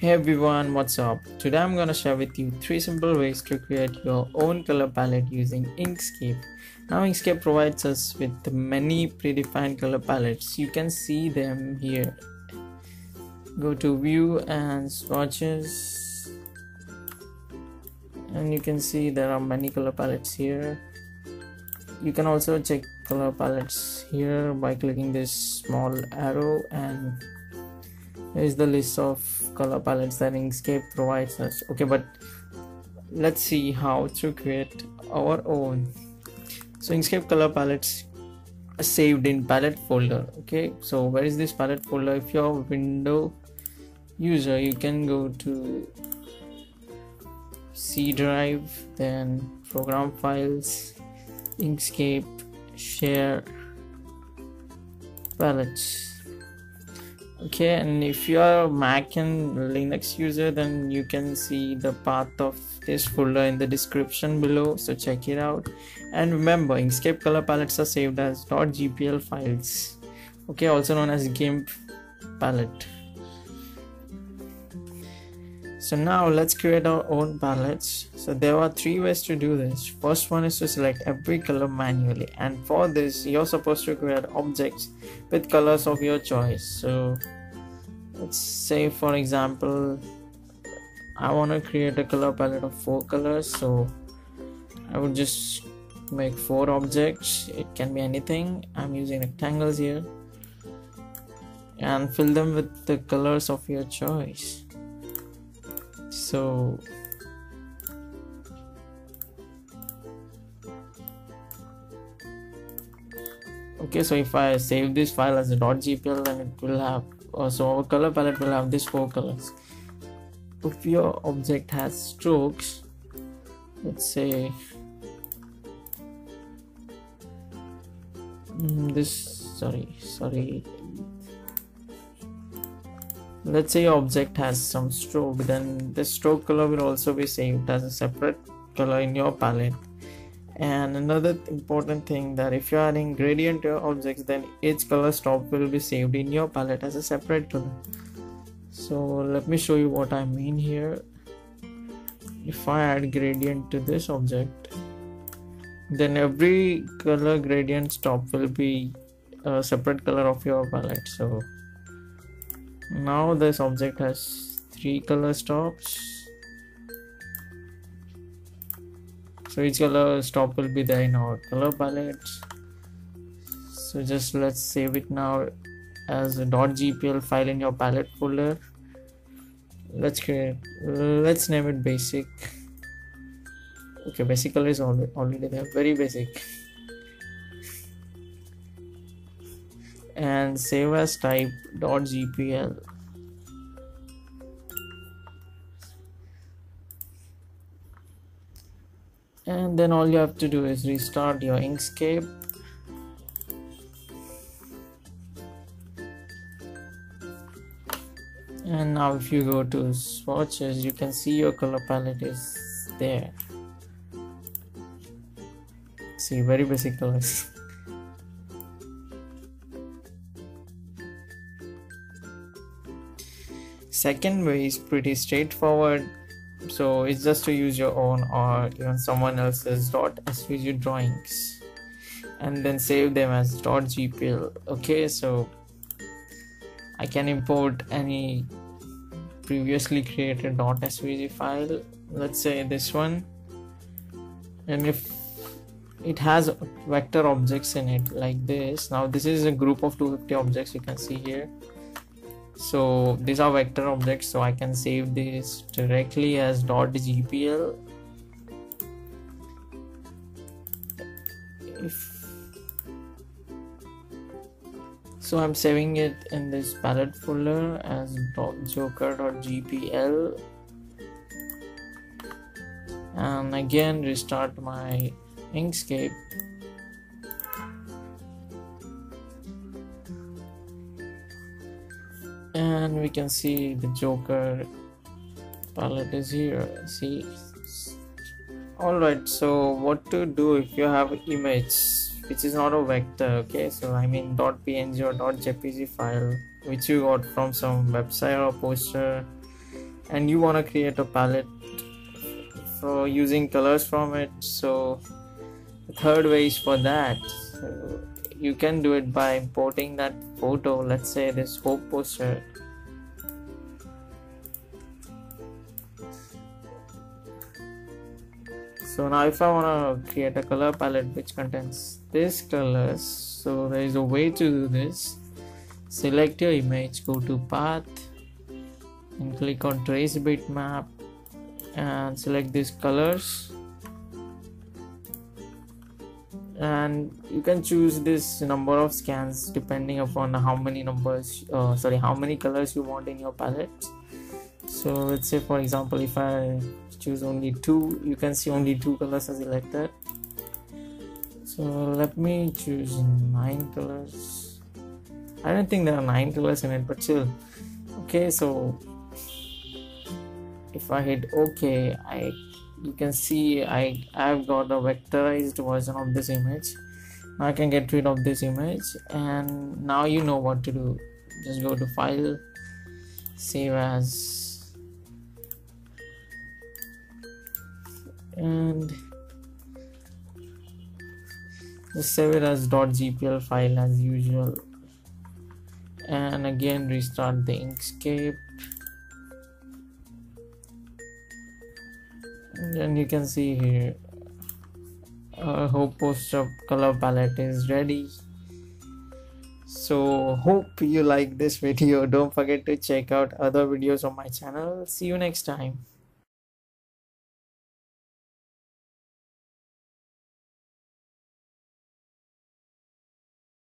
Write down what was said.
Hey everyone, what's up? Today I'm gonna share with you three simple ways to create your own color palette using Inkscape. Now Inkscape provides us with many predefined color palettes. You can see them here. Go to view and swatches and you can see there are many color palettes here. You can also check color palettes here by clicking this small arrow and is the list of color palettes that Inkscape provides us okay but let's see how to create our own. So Inkscape color palettes are saved in palette folder. Okay so where is this palette folder? If you're window user you can go to C drive then program files Inkscape share palettes okay and if you are mac and linux user then you can see the path of this folder in the description below so check it out. And remember inkscape color palettes are saved as .gpl files okay also known as gimp palette so now let's create our own palettes so there are three ways to do this. First one is to select every color manually. And for this you're supposed to create objects with colors of your choice. So let's say for example I want to create a color palette of four colors. So I would just make four objects. It can be anything. I'm using rectangles here. And fill them with the colors of your choice so okay so if I save this file as a .gpl then it will have uh, so our color palette will have these four colors. If your object has strokes let's say mm, this sorry sorry let's say your object has some stroke then the stroke color will also be saved as a separate color in your palette. And another important thing that if you're adding gradient to your objects then each color stop will be saved in your palette as a separate color. So let me show you what I mean here. If I add gradient to this object then every color gradient stop will be a separate color of your palette. So now this object has three color stops. So each color stop will be there in our color palette so just let's save it now as a .gpl file in your palette folder. Let's create let's name it basic. Okay basic color is already, already there very basic and save as type .gpl and then all you have to do is restart your Inkscape. And now if you go to swatches you can see your color palette is there. See very basic colors second way is pretty straightforward. So it's just to use your own or even someone else's .svg drawings. And then save them as .gpl okay? So I can import any previously created .svg file. Let's say this one. And if it has vector objects in it like this now this is a group of 250 objects you can see here so these are vector objects so I can save this directly as .gpl if so I'm saving it in this palette folder as joker.gpl and again restart my Inkscape and we can see the joker palette is here. See. Alright so what to do if you have image which is not a vector okay? So i mean .png or .jpg file which you got from some website or poster and you want to create a palette for using colors from it. So the third way is for that. So you can do it by importing that photo let's say this hope poster. So now if I want to create a color palette which contains these colors so there is a way to do this. Select your image go to path and click on trace bitmap and select these colors and you can choose this number of scans depending upon how many numbers uh, sorry how many colors you want in your palette. So let's say for example if i choose only two you can see only two colors are selected. So let me choose nine colors. I don't think there are nine colors in it but still. Okay so if i hit ok i you can see I I've got a vectorized version of this image. Now I can get rid of this image and now you know what to do. Just go to file save as and just save it as .gpl file as usual. And again restart the inkscape and you can see here our hope poster color palette is ready. So hope you like this video. Don't forget to check out other videos on my channel. See you next time